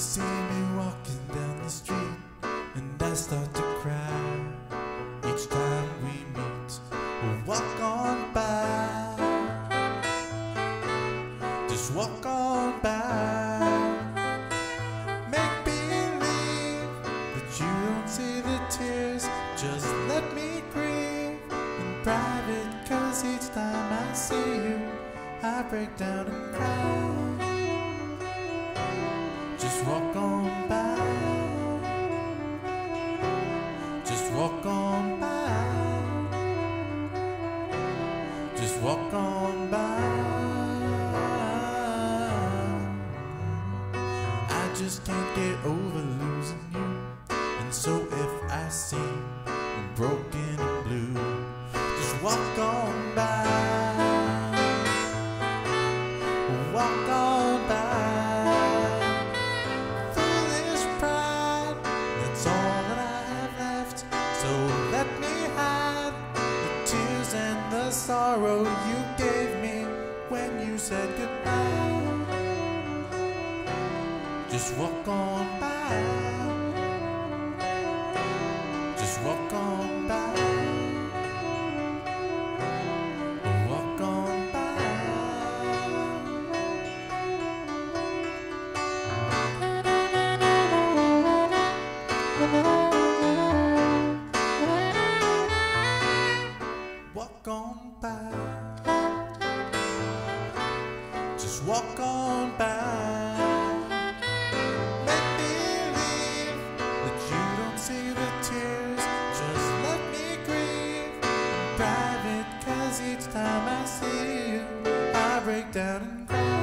see me walking down the street and I start to cry each time we meet or walk on by. Just walk on by. Make believe that you don't see the tears. Just let me grieve in private, cause each time I see you, I break down and cry. Just walk on by. Just walk on by. Just walk on by. I just can't get over losing you. And so if I seem broken and blue, just walk on by. Walk on sorrow you gave me when you said goodbye. Just walk on by. Just walk on by. Make believe that you don't see the tears. Just let me grieve in private. Cause each time I see you, I break down and